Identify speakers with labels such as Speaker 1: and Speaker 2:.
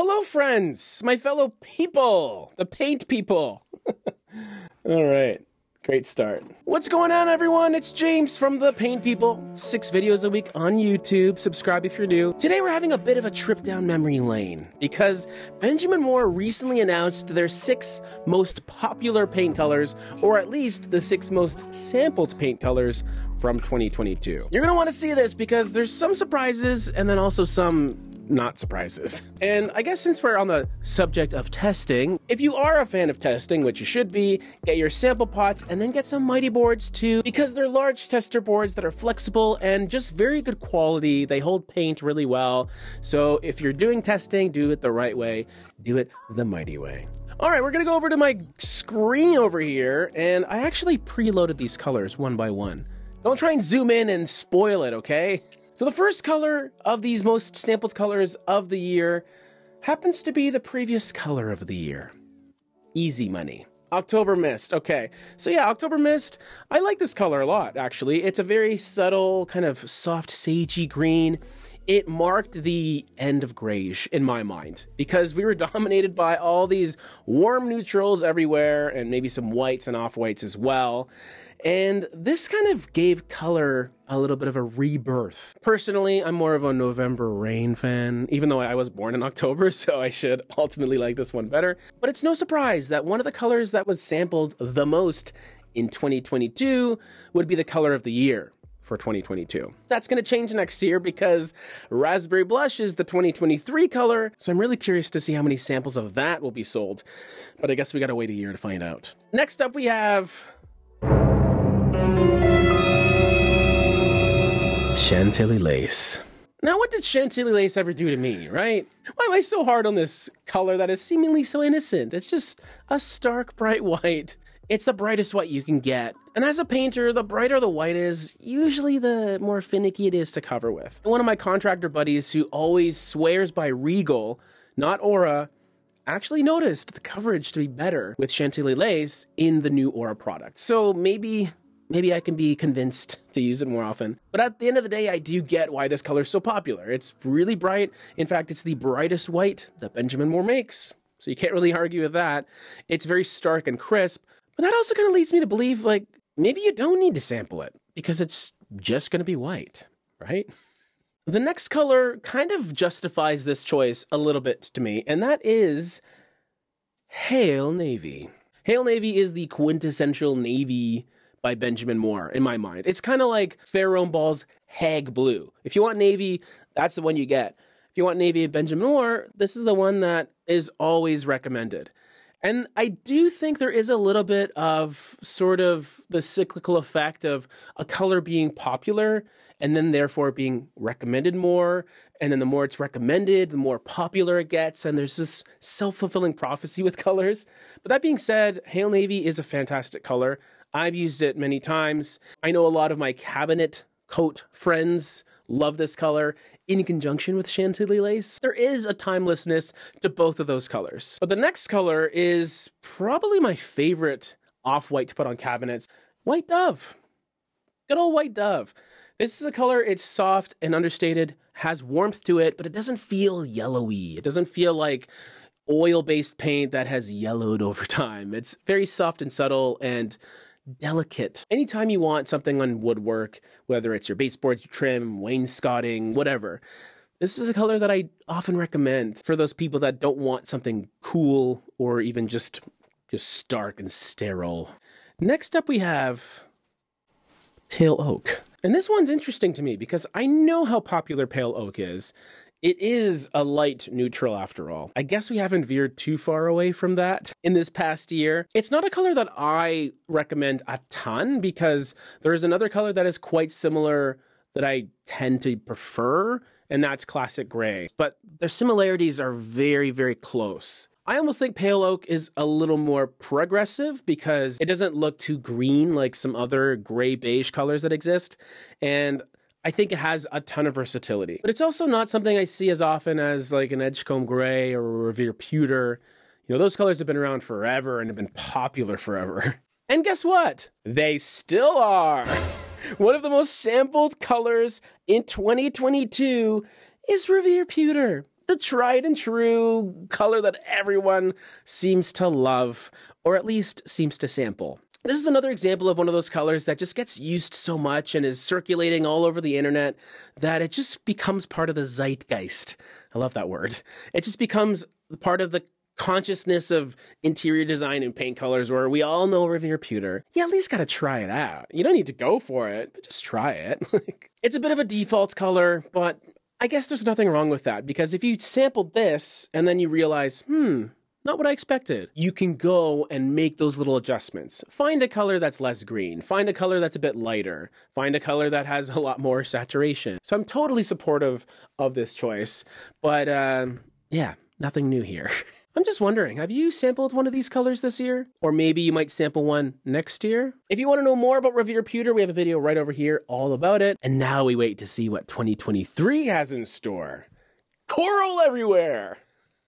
Speaker 1: Hello, friends, my fellow people, the paint people. All right. Great start. What's going on, everyone? It's James from The Paint People. Six videos a week on YouTube. Subscribe if you're new. Today, we're having a bit of a trip down memory lane because Benjamin Moore recently announced their six most popular paint colors, or at least the six most sampled paint colors from 2022. You're gonna wanna see this because there's some surprises and then also some not surprises. And I guess since we're on the subject of testing, if you are a fan of testing, which you should be, get your sample pots and then get some Mighty boards too, because they're large tester boards that are flexible and just very good quality. They hold paint really well. So if you're doing testing, do it the right way, do it the Mighty way. All right, we're gonna go over to my screen over here, and I actually preloaded these colors one by one. Don't try and zoom in and spoil it, okay? So the first color of these most sampled colors of the year happens to be the previous color of the year. Easy money. October Mist. Okay. So yeah, October Mist, I like this color a lot actually. It's a very subtle kind of soft sagey green. It marked the end of grayish in my mind because we were dominated by all these warm neutrals everywhere and maybe some whites and off whites as well. And this kind of gave color a little bit of a rebirth. Personally, I'm more of a November Rain fan, even though I was born in October, so I should ultimately like this one better. But it's no surprise that one of the colors that was sampled the most in 2022 would be the color of the year for 2022. That's going to change next year because Raspberry Blush is the 2023 color, so I'm really curious to see how many samples of that will be sold. But I guess we got to wait a year to find out. Next up, we have Chantilly lace. Now, what did Chantilly lace ever do to me, right? Why am I so hard on this color that is seemingly so innocent? It's just a stark bright white. It's the brightest white you can get. And as a painter, the brighter the white is, usually the more finicky it is to cover with. One of my contractor buddies who always swears by Regal, not Aura, actually noticed the coverage to be better with Chantilly lace in the new Aura product. So maybe maybe I can be convinced to use it more often. But at the end of the day, I do get why this color is so popular. It's really bright. In fact, it's the brightest white that Benjamin Moore makes. So you can't really argue with that. It's very stark and crisp. But that also kind of leads me to believe like maybe you don't need to sample it because it's just going to be white, right? The next color kind of justifies this choice a little bit to me, and that is Hale Navy. Hale Navy is the quintessential navy by Benjamin Moore in my mind. It's kind of like Farrow Ball's Hague Blue. If you want navy, that's the one you get. If you want navy Benjamin Moore, this is the one that is always recommended. And I do think there is a little bit of sort of the cyclical effect of a color being popular and then therefore being recommended more. And then the more it's recommended, the more popular it gets. And there's this self fulfilling prophecy with colors. But that being said, Hale Navy is a fantastic color. I've used it many times. I know a lot of my cabinet coat friends love this color in conjunction with chantilly lace. There is a timelessness to both of those colors. But the next color is probably my favorite off-white to put on cabinets. White Dove. Good old White Dove. This is a color, it's soft and understated, has warmth to it, but it doesn't feel yellowy. It doesn't feel like oil based paint that has yellowed over time. It's very soft and subtle and delicate. Anytime you want something on woodwork, whether it's your baseboard trim, wainscoting, whatever, this is a color that I often recommend for those people that don't want something cool or even just just stark and sterile. Next up we have pale oak. And this one's interesting to me because I know how popular pale oak is. It is a light neutral after all. I guess we haven't veered too far away from that in this past year. It's not a color that I recommend a ton because there is another color that is quite similar that I tend to prefer, and that's classic gray. But their similarities are very, very close. I almost think pale oak is a little more progressive because it doesn't look too green like some other gray beige colors that exist. And I think it has a ton of versatility. But it's also not something I see as often as like an Edgecombe Gray or a Revere Pewter. You know, those colors have been around forever and have been popular forever. And guess what? They still are. One of the most sampled colors in 2022 is Revere Pewter. the tried and true color that everyone seems to love, or at least seems to sample. This is another example of one of those colors that just gets used so much and is circulating all over the internet that it just becomes part of the zeitgeist. I love that word. It just becomes part of the consciousness of interior design and paint colors where we all know Revere Pewter, you at least got to try it out. You don't need to go for it, but just try it. it's a bit of a default color, but I guess there's nothing wrong with that because if you sampled this and then you realize, hmm, not what I expected. You can go and make those little adjustments. Find a color that's less green. Find a color that's a bit lighter. Find a color that has a lot more saturation. So I'm totally supportive of this choice. But um, yeah, nothing new here. I'm just wondering, have you sampled one of these colors this year? Or maybe you might sample one next year? If you want to know more about Revere Pewter, we have a video right over here all about it. And now we wait to see what 2023 has in store. Coral everywhere!